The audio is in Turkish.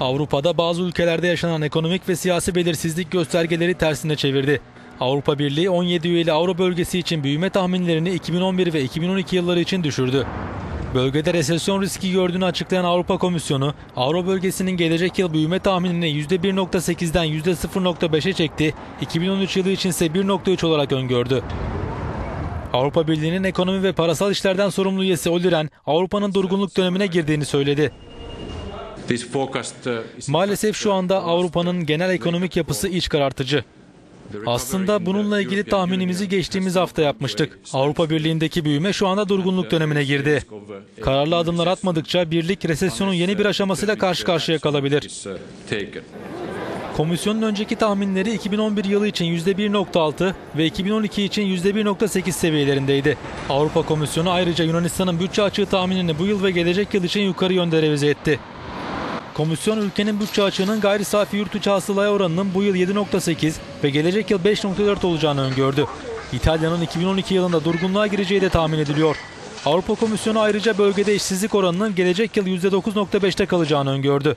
Avrupa'da bazı ülkelerde yaşanan ekonomik ve siyasi belirsizlik göstergeleri tersine çevirdi. Avrupa Birliği 17 üyeli Avro bölgesi için büyüme tahminlerini 2011 ve 2012 yılları için düşürdü. Bölgede resesyon riski gördüğünü açıklayan Avrupa Komisyonu, Avro bölgesinin gelecek yıl büyüme tahminini %1.8'den %0.5'e çekti, 2013 yılı için ise 1.3 olarak öngördü. Avrupa Birliği'nin ekonomi ve parasal işlerden sorumlu üyesi Olli Rehn, Avrupa'nın durgunluk dönemine girdiğini söyledi. Maalesef şu anda Avrupa'nın genel ekonomik yapısı iç karartıcı. Aslında bununla ilgili tahminimizi geçtiğimiz hafta yapmıştık. Avrupa Birliği'ndeki büyüme şu anda durgunluk dönemine girdi. Kararlı adımlar atmadıkça birlik resesyonun yeni bir aşamasıyla karşı karşıya kalabilir. Komisyonun önceki tahminleri 2011 yılı için %1.6 ve 2012 için %1.8 seviyelerindeydi. Avrupa Komisyonu ayrıca Yunanistan'ın bütçe açığı tahminini bu yıl ve gelecek yıl için yukarı yönde revize etti. Komisyon ülkenin bütçe açığının gayri safi yurt içi hasılaya oranının bu yıl 7.8 ve gelecek yıl 5.4 olacağını öngördü. İtalya'nın 2012 yılında durgunluğa gireceği de tahmin ediliyor. Avrupa Komisyonu ayrıca bölgede işsizlik oranının gelecek yıl %9.5'te kalacağını öngördü.